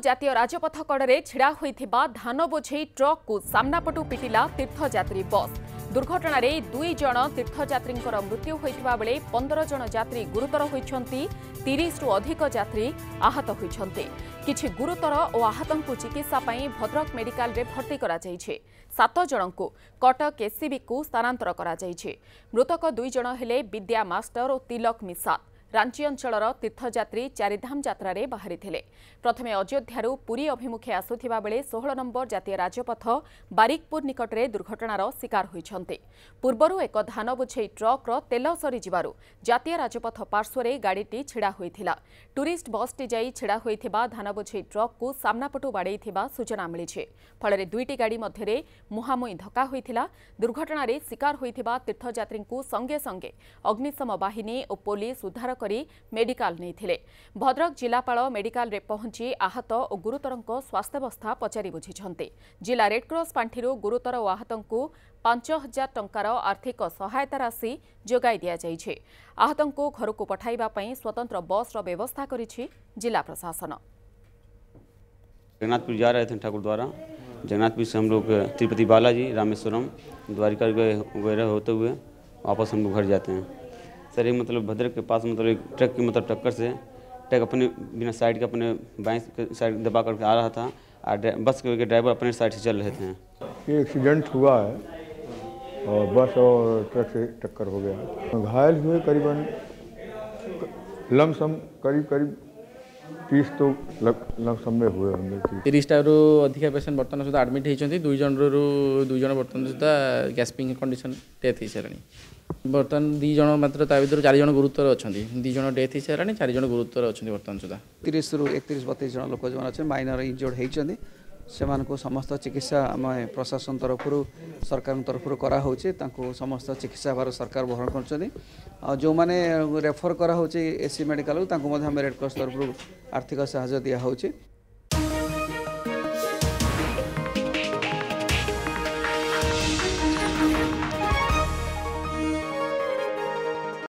জাতীয় রাজপথ কড়ে ছিড়া হয়ে ধান বোঝেই ট্রকু সামনাপটু পিটিলা তীর্থযাত্রী বস দুর্ঘটনার দুই জন তীর্থযাত্রী মৃত্যু হয়ে বেড়ে পনেরো জন যাত্রী গুরুতর হয়েছেন তিরিশু অধিক যাত্রী আহত হয়েছেন কিছু গুরুতর ও আহত চিকিৎসা ভদ্রক মেডিকাল ভর্তি করা সাত জনক কটক এসসিবি স্থানান্তর করা মৃতক দুই জন হলে বিদ্যা মাস্টর ও তিলক মিশাল ରାଞ୍ଚି ଅଞ୍ଚଳର ତୀର୍ଥଯାତ୍ରୀ ଚାରିଧାମ ଯାତ୍ରାରେ ବାହାରିଥିଲେ। ପ୍ରଥମେ ଅଯୋଧ୍ୟାରୁ ପୁରୀ ଅଭିମୁଖେ ଆସୁଥିବା ବେଳେ ଷୋହଳ ନମ୍ବର ଜାତୀୟ ରାଜପଥ ବାରିକପୁର ନିକଟରେ ଦୁର୍ଘଟଣାର ଶିକାର ହୋଇଛନ୍ତି। ପୂର୍ବରୁ ଏକ ଧାନ ବୋଝେଇ ଟ୍ରକ୍ର ତେଲ ସରିଯିବାରୁ ଜାତୀୟ ରାଜପଥ ପାର୍ଶ୍ୱରେ ଗାଡ଼ିଟି ଛିଡ଼ା ହୋଇଥିଲା। ଟୁରିଷ୍ଟ ବସ୍ଟି ଯାଇ ଛିଡ଼ା ହୋଇଥିବା ଧାନ ବୋଝେଇ ଟ୍ରକ୍କୁ ସାମ୍ନାପଟୁ ବାଡ଼େଇଥିବା ସୂଚନା ମିଳିଛି। ଫଳରେ ଦୁଇଟି ଗାଡ଼ି ମଧ୍ୟରେ ମୁହାଁମୁହିଁ ଧକ୍କା ହୋଇଥିଲା। ଦୁର୍ଘଟଣାରେ ଶିକାର ହୋଇଥିବା ତୀର୍ଥଯାତ୍ରୀଙ୍କୁ ସଙ୍ଗେ ସଙ୍ଗେ ଅଗ୍ନିଶମ ବାହିନୀ ଓ ପୋଲିସ ଉଦ୍ଧାର କରି ମେଡିକାଲ ନେଇଥିଲେ ଭଦ୍ରକ ଜିଲ୍ଲାପାଳ ମେଡିକାଲରେ ପହଞ୍ଚି ଆହତ ଓ ଗୁରୁତରଙ୍କ ସ୍ୱାସ୍ଥ୍ୟାବସ୍ଥା ପଚାରି ବୁଝିଛନ୍ତି ଜିଲ୍ଲା ରେଡ୍କ୍ରସ୍ ପାଣ୍ଠିରୁ ଗୁରୁତର ଓ ଆହତଙ୍କୁ ପାଞ୍ଚ ହଜାର ଟଙ୍କାର ଆର୍ଥିକ ସହାୟତା ରାଶି ଯୋଗାଇ ଦିଆଯାଇଛି ଆହତଙ୍କୁ ଘରକୁ ପଠାଇବା ପାଇଁ ସ୍ୱତନ୍ତ୍ର ବସ୍ର ବ୍ୟବସ୍ଥା କରିଛି ଜିଲ୍ଲା ପ୍ରଶାସନ जगन्नाथपुर जा रहे थे ठाकुर द्वारा जगन्नाथपुर से हम लोग तिरुपति बालाजी रामेश्वरम द्वारिका गए वगैरह होते हुए वापस हम लोग घर जाते हैं सर एक मतलब भद्रक के पास मतलब एक ट्रक की मतलब टक्कर से ट्रक अपने बिना साइड के अपने बाएँ साइड दबा करके आ रहा था। और बस के ड्राइवर अपने साइड से चल रहे थे। ये एक्सीडेंट हुआ है और बस और ट्रक से टक्कर हो गया। घायल हुए करीबन लमसम करीब करीब तीस तो लमसम में हुए होंगे तीस ତିରିଶଟାରୁ ଅଧିକା ପେସେଣ୍ଟ ବର୍ତ୍ତମାନ ସୁଦ୍ଧା ଆଡ଼ମିଟ୍ ହେଇଛନ୍ତି ଦୁଇ ଜଣରୁ ଦୁଇ ଜଣ ବର୍ତ୍ତମାନ ସୁଦ୍ଧା ଗ୍ୟାସ୍ପିଂ କଣ୍ଡିସନ୍ ଡେଥ୍ ହେଇସାରିଲାଣି ବର୍ତ୍ତମାନ ଦୁଇ ଜଣ ମାତ୍ର ତା ଭିତରୁ ଚାରି ଜଣ ଗୁରୁତର ଅଛନ୍ତି ଦୁଇ ଜଣ ଡେଥ୍ ହେଇସାରିଲାଣି ଚାରି ଜଣ ଗୁରୁତର ଅଛନ୍ତି ବର୍ତ୍ତମାନ ସୁଦ୍ଧା ତିରିଶରୁ ଏକତିରିଶ ବତିଶ ଜଣ ଲୋକ ଯେଉଁମାନେ ଅଛନ୍ତି ମାଇନର ଇଞ୍ଜୋର୍ଡ ହେଇଛନ୍ତି ସେମାନଙ୍କୁ ସମସ୍ତ ଚିକିତ୍ସା ଆମେ ପ୍ରଶାସନ ତରଫରୁ ସରକାରଙ୍କ ତରଫରୁ କରାହେଉଛି। ତାଙ୍କୁ ସମସ୍ତ ଚିକିତ୍ସା ଭାର ସରକାର ବହନ କରୁଛନ୍ତି। ଆଉ ଯେଉଁମାନେ ରେଫର କରାହେଉଛି ଏସି ମେଡ଼ିକାଲକୁ ତାଙ୍କୁ ମଧ୍ୟ ଆମେ ରେଡ଼୍ କ୍ରସ୍ ତରଫରୁ ଆର୍ଥିକ ସାହାଯ୍ୟ ଦିଆହେଉଛି।